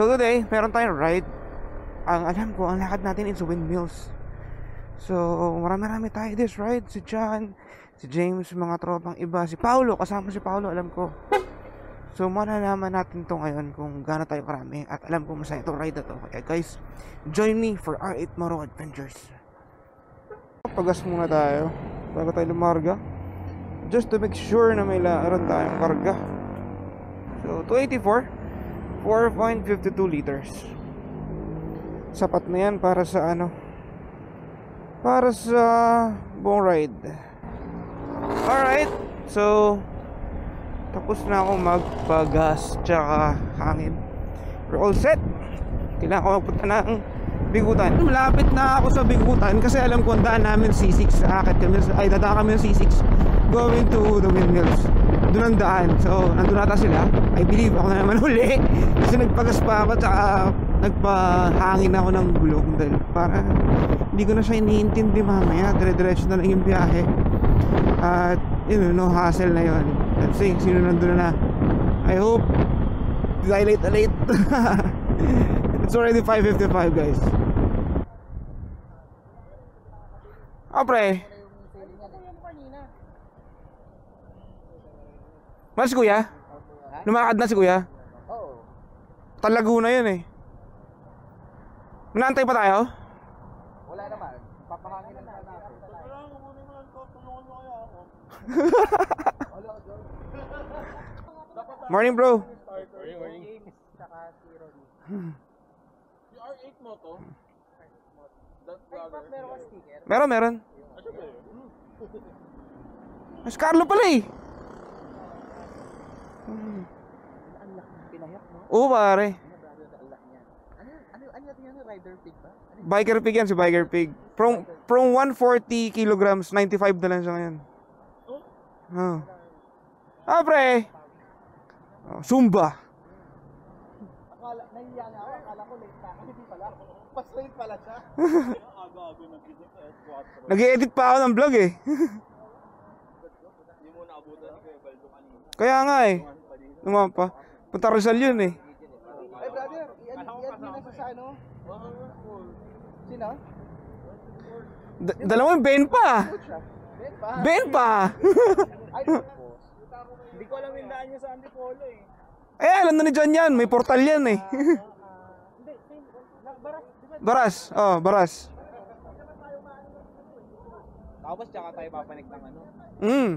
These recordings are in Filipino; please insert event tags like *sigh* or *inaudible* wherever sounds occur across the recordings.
So today, meron tayong ride. Ang alam ko, ang lakad natin is windmills. So, marami-rami tayo this ride. Si John, si James, mga tropang iba. Si Paulo, kasama si Paulo, alam ko. So, malalaman natin to ngayon kung gaano tayo karami. At alam ko masaya itong ride na to. Kaya guys, join me for R8 Moro Adventures. Pagas muna tayo. Bago tayo lumarga. Just to make sure na may laaron tayong karga. So, 284. 4.52 liters. Sapat na yan para sa ano? Para sa buong ride. Alright. So, tapos na ako magpagas tsaka hangin. We're all set. Kailangan ko magpunta ng Bigutan. Malapit na ako sa Bigutan kasi alam ko ang daan namin C6. Akit kami, ay dadaan kami ng C6 going to the windmills. Doon ang daan. So, nandun nata sila. I believe ako na naman *laughs* uli. Kasi nagpagas pa ako tsaka nagpahangin ako ng gulong dahil para hindi ko na siya iniintindi mamaya. Dire-diretso na lang yung biyahe. At, yun, no hassle na yun. Let's see, sino nandun na. I hope dilate na late. *laughs* It's already 5.55 guys. Oh. Mas kuya? Lumakad na si kuya? Oo. Talago na yun eh. Manaantay pa tayo? Wala naman. Papahangin na natin. *laughs* Morning bro. Saka si Ronnie. Yung R8 mo to? Meron? Meron, meron. Mas Carlo pala eh. Ang laki ng pinayak, no? Oo pare. Ano. Ano, ano, ano? Ano? Biker pig yan si Biker pig. From from 140 kilograms, 95 na lang siya ngayon. Oh. Ah, pre. Oh, Zumba. Akala, nahiya na ako. Akala ko late na. ako. Hindi pala. Pas late pala siya. Aga-aga nag-isip sa S4. Nag-edit pa ako ng vlog eh. Kaya nga eh. Naman pa. Punta Rizal yun eh. Ay, brother. Mo na sa ano? Sino? D- dalawang Ben pa. Ben pa. Ben pa. *laughs* Hindi ko alam yung daan niya sa Antipolo eh. eh, alam na ni John yan. May portal yan eh. *laughs* Baras. Oh, baras. Tapos tsaka tayo papanik ng ano, Mm.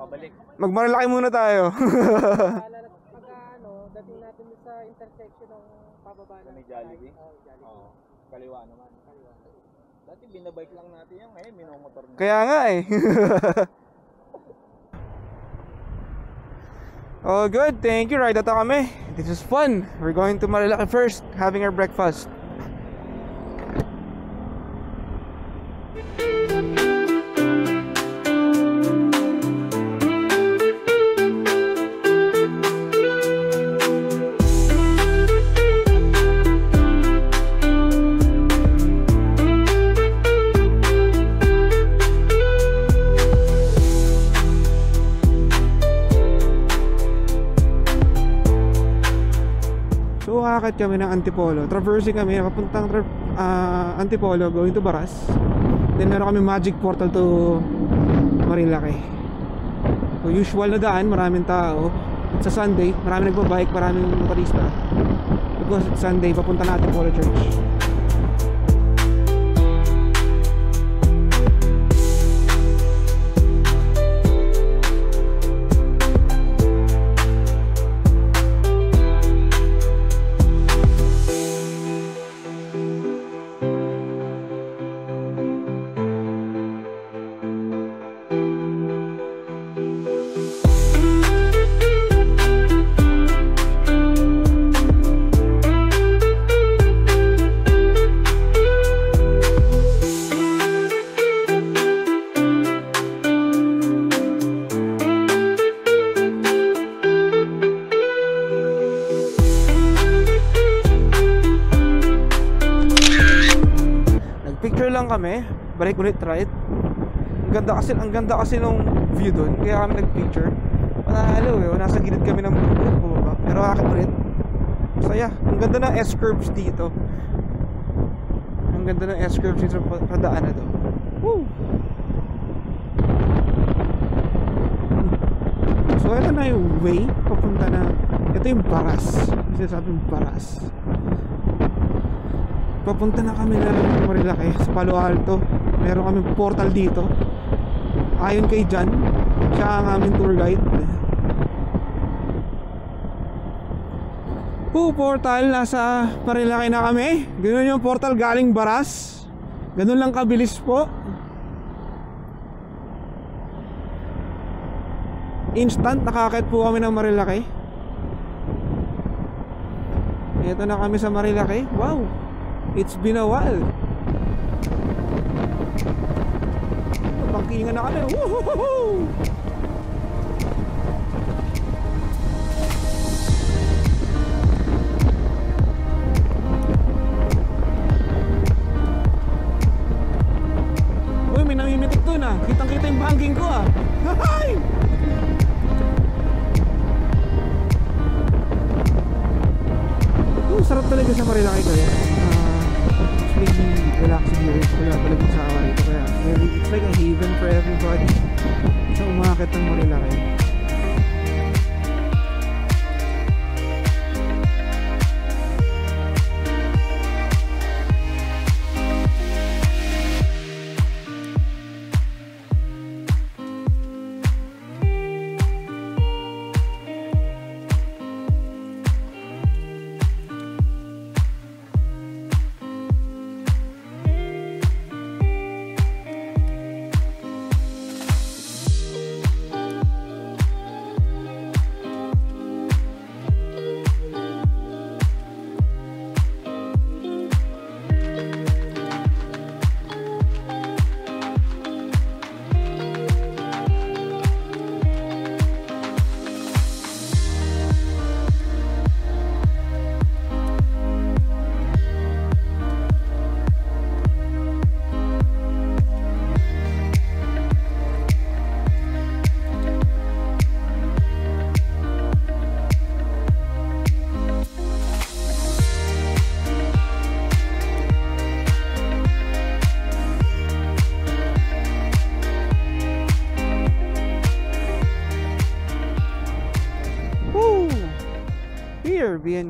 Pabalik. Magmalalaki muna tayo. Pagka ano, dating natin sa intersection ng pababa Sa ng may Jollibee? Oo, Jollibee. Oo. Kaliwa naman. Dati binabike lang natin yan, ngayon minomotor na. Kaya nga eh. *laughs* oh, good. Thank you. Ride ata kami. This is fun. We're going to Marilaki first, having our breakfast. Kami ng Antipolo. Traversing kami, papuntang ah, Antipolo, going to Baras. Then, meron kami magic portal to Marilaki. So, usual na daan, maraming tao. It's a Sunday, maraming nagbabike, maraming motorista. Because Sunday, papunta na Antipolo Church. Kami, balik ulit right. Ang ganda kasi, ang ganda kasi nung view doon, kaya kami nagpicture. Panalo eh, nasa gilid kami ng bundok bumaba. Pero akit ulit. Mas Saya. Ang ganda ng S-curves dito. Ang ganda ng S-curves dito sa padaan na to. Woo! So, ito na yung way papunta na ito yung Baras. Kasi sabi yung Baras. Papunta na kami na Marilaki sa Palo Alto. Meron kami portal dito. Ayon kay Jan, siya ang aming tour guide. Oh, portal. Nasa Marilaki na kami. Ganun yung portal galing Baras. Ganun lang kabilis po. Instant, nakakit po kami ng Marilaki. Ito na kami sa Marilaki. Wow! It's been a while. Bangkingan na kami. Woohoo! Uy, may namimitik doon ah. Kitang-kita yung bangking ko ah. Hay! Oh, sarap talaga sa Marilaki. Uh, it's really relaxing here. Wala talaga sa awa rito. Kaya it's like a haven for everybody. Sa umakit ng Marilaki.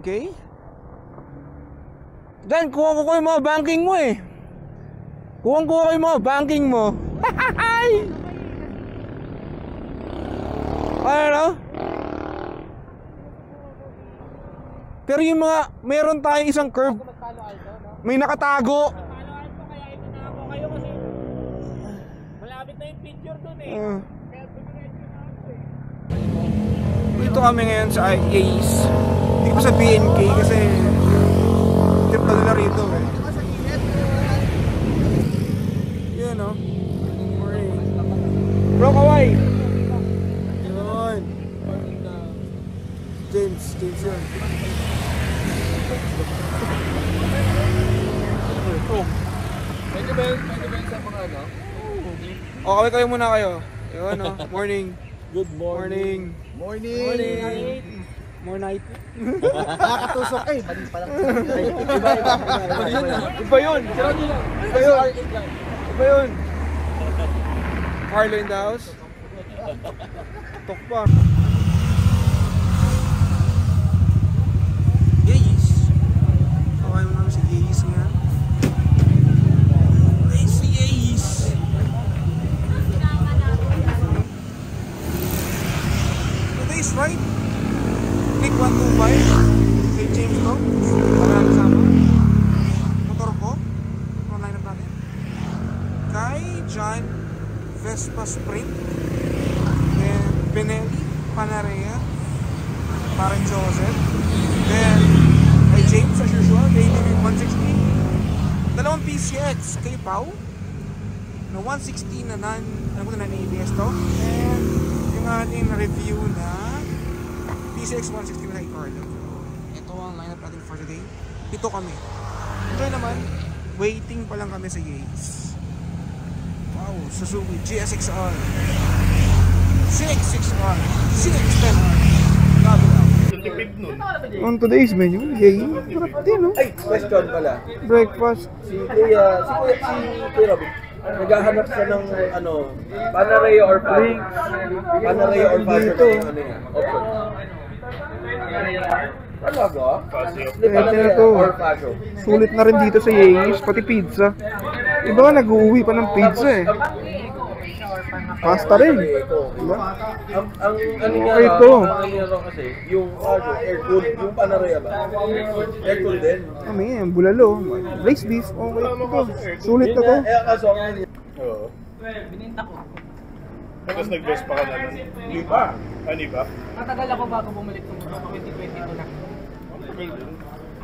15k? Dan, kuha ko ko yung mga banking mo eh. Kuha ko ko yung mga banking mo. ano? Pero yung mga, meron tayong isang curve. May nakatago. Uh. Dito kami ngayon sa IAs hindi pa sa BNK kasi trip na nila rito. Eh. Yun oh. Morning. Bro, kaway! Yun. James, James yun. Pwede ba yun? Pwede ba yun sa mga ano? O, kaway kayo muna kayo. Yun oh. Morning. Good Morning. Morning! Morning! More night. Nakakatusok eh. Mali pa lang. Iba, iba. Iba yun. Iba yun. Iba yun. Iba yun. Carlo in the house. Tok pa. Gayis. Okay mo naman si Gayis nga. Ay, si Gayis. Today's right. Click 125. Kay James to. Wala kasama. Motor ko. Ano line up natin? Kay John Vespa Sprint. Then Benelli Panarea. Parang Joseph. Then kay James as usual. Daily 160. Dalawang PCX. Kay Pau. Na 160 na nan, ano ko na nan ABS to. And yung ating review na PCX 160 na Carlo. Ito ang lineup natin for today. Ito kami. Ito naman, waiting pa lang kami sa Yates. Wow, Suzuki GSX-R. 6-6R. 6-10R. Grabe lang. On today's menu, yay. Sarap din, no? Ay, question pala. Breakfast. Si Kuya, si Kuya, si Kuya Robin, naghahanap siya ng ano, Panareo or Passion. Panareo or yung ano yan, option. Talaga? Panareo to. Sulit na rin dito sa Yeis, pati pizza. Iba nga nag-uwi pa ng pizza eh. Pasta rin. Ito, Diba? Ang, ang ano ito. ang ano kasi, yung ano, air cooled, yung Panareo ba? Air cooled din. Kami, ang bulalo. Race beef, okay ito. Sulit na to. Eh, kaso, Oo. Tapos nag-best pa ka na nun. di ba? Ano ba? Matagal ako bago bumalik ng 2022 na.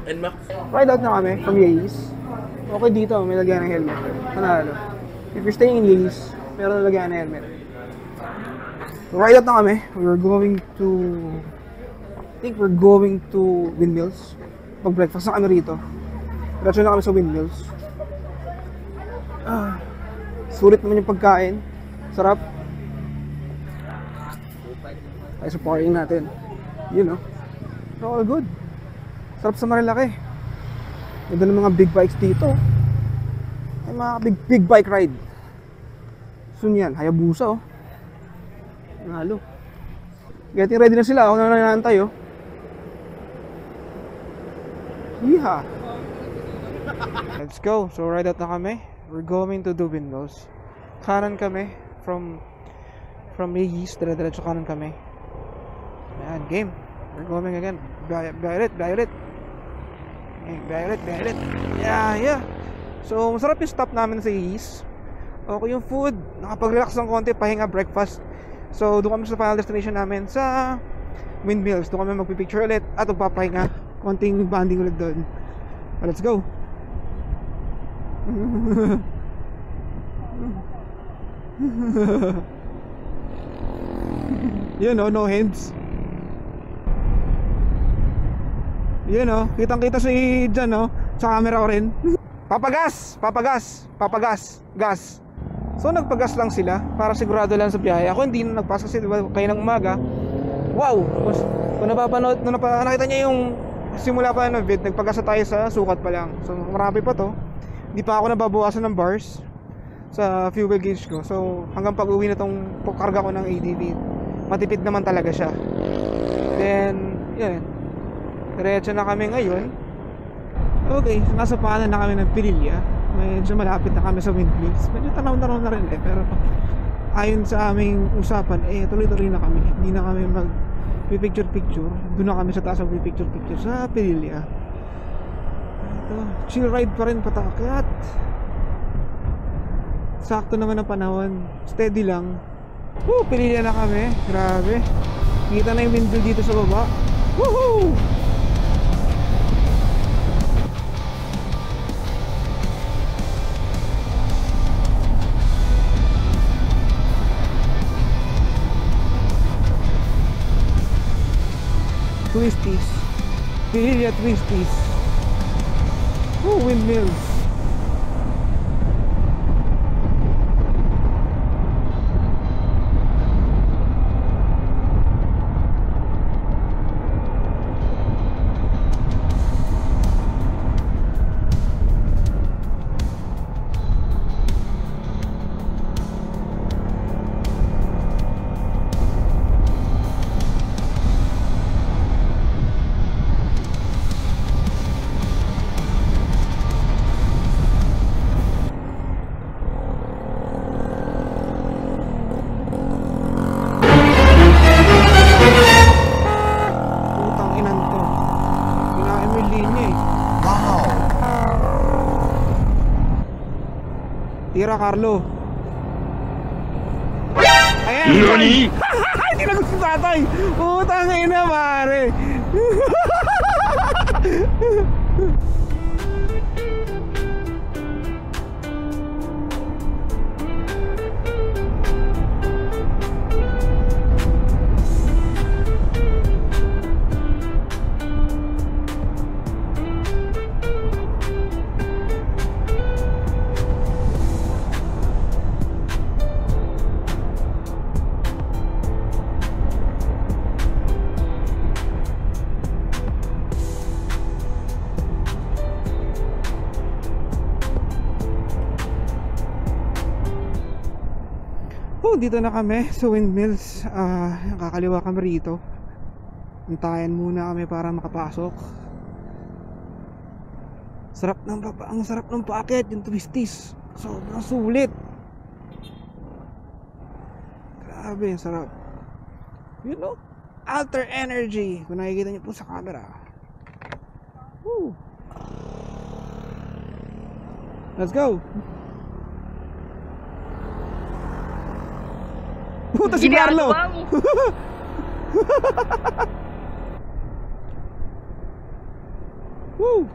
And Max, Ride out na kami from Yeis. Okay dito, may lagyan ng helmet. Panalo. If you're staying in Yeis, meron na lagyan ng helmet. So, ride out na kami. We're going to... I think we're going to Windmills. Pag-breakfast na kami rito. Diretso na kami sa Windmills. Ah, sulit naman yung pagkain. Sarap. Tayo sa parking natin. You know. All good. Sarap sa Marilaki. Ganda ng mga big bikes dito. May mga big, big bike ride. Soon yan, Hayabusa oh. Nalo. Getting ready na sila. Ako na lang naantay oh. Yeehaw. Let's go. So ride out na kami. We're going to the windows. Kanan kami from from east. Dire-diretso kanan kami. Ayan, game. We're going again. Violet, violet, violet. Violet. Yeah, yeah. So, masarap yung stop namin sa East. Okay yung food. Nakapag-relax ng konti, pahinga, breakfast. So, doon kami sa final destination namin sa Windmills. Doon kami magpipicture ulit at magpapahinga. Konting banding ulit doon. Let's go. *laughs* Yun oh, no hands. Yun oh, kitang kita si Jan oh, sa camera ko rin. *laughs* Papagas, papagas, papagas, gas. So nagpagas lang sila para sigurado lang sa biyahe. Ako hindi na nagpas kasi diba, kayo ng umaga. Wow! Kung, kung napapanood, kung napa, nakita niya yung simula pa ng vid, nagpagas na tayo sa sukat pa lang. So marami pa to. Hindi pa ako nababawasan ng bars sa fuel gauge ko. So hanggang pag uwi na tong karga ko ng ADV, matipid naman talaga siya. Then, yun. Diretso na kami ngayon. Okay, nasa paanan na kami ng Pililya. Medyo malapit na kami sa windmills. Medyo tanaw-tanaw na rin eh. Pero ayon sa aming usapan, eh tuloy-tuloy na kami. Hindi na kami mag picture-picture. Doon na kami sa taas ng picture-picture sa Pililya. Ito, chill ride pa rin patakat. Sakto naman ang panahon. Steady lang. Woo, Pililya na kami. Grabe. Kita na yung windmill dito sa baba. Woohoo! Twisties. Pililya Twisties. Oh, windmills. Tira, Carlo. Ayan! Nani? Hindi na gusto tatay! Putang ina, pare! *laughs* dito na kami sa windmills. Ah, kakaliwa kami rito. Antayan muna kami para makapasok. Sarap ng papa, ang sarap ng packet, yung twisties. Sobrang sulit. Grabe, sarap. You know, alter energy. Kung nakikita niyo po sa camera. Woo. Let's go. Puta si Carlo. *laughs* Woo.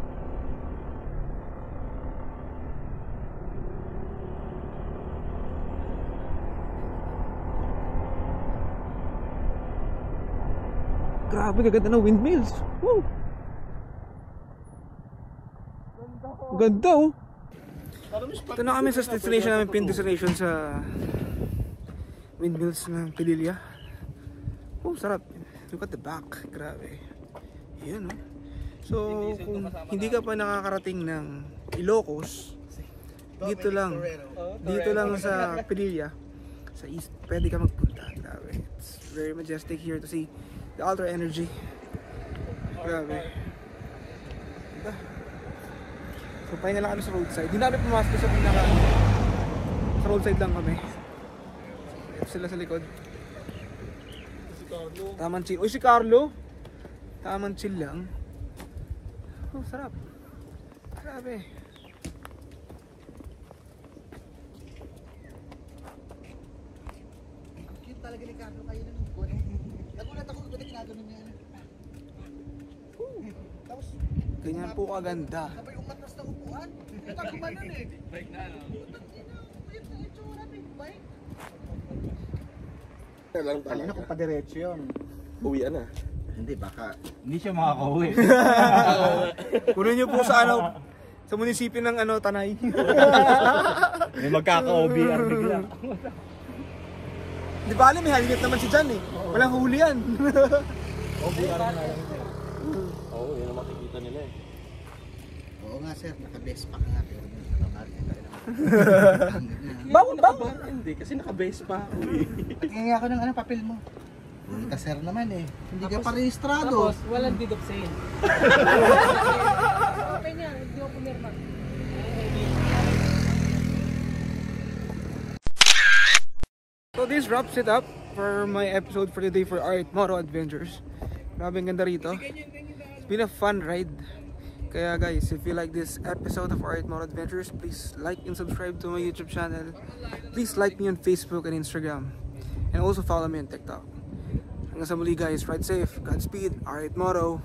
Grabe, gaganda ng windmills. Woo. Ganda oh. Ito na kami sa destination namin, pin destination sa windmills ng Pililya. Oh, sarap. Look at the back. Grabe. Yan oh. So, kung hindi ka pa nakakarating ng Ilocos, dito lang, dito lang *laughs* sa Pililya, sa east, pwede ka magpunta. Grabe. It's very majestic here to see the altar energy. Grabe. Diba? So, pahinga lang kami sa roadside. Hindi namin pumasok sa pinaka... Sa roadside lang kami. Ito sila sa likod. Tamang chill. Uy, si Carlo! Tamang chill lang. Oh, sarap. Grabe. Cute talaga ni Carlo kayo ng buwan. Nagulat ako kung ginaganon niya. Tapos, Ganyan po kaganda. sabay umatras na upuan. Kita ko man nun eh. Bike na, no? Ito, ito, big bike. Kanina kung padiretso yun. Uwian na. Hindi, baka Hindi siya makakauwi. *laughs* Kunin niyo po sa ano, sa munisipyo ng ano, Tanay. *laughs* May magkaka-OBR bigla. Di ba alam, may helmet naman si Jan eh. Walang huli yan. *laughs* Oo, yun ang makikita nila eh. Oo nga sir, naka-best pa ka nga *laughs* Bakit ba? Hindi, kasi naka-base pa ako eh. Tingnan ako ng ano, papel mo. Punta sir naman eh. Hindi ka pa rehistrado. Tapos, walang deed of sale. *laughs* okay niya, hindi ako pumirma. So this wraps it up for my episode for today for Art Moro Adventures. Grabe ang ganda rito. It's been a fun ride. Kaya guys, if you like this episode of Art Moro Adventures, please like and subscribe to my YouTube channel. Please like me on Facebook and Instagram. And also follow me on TikTok. Hanggang sa muli guys, ride safe, Godspeed, Art Moro.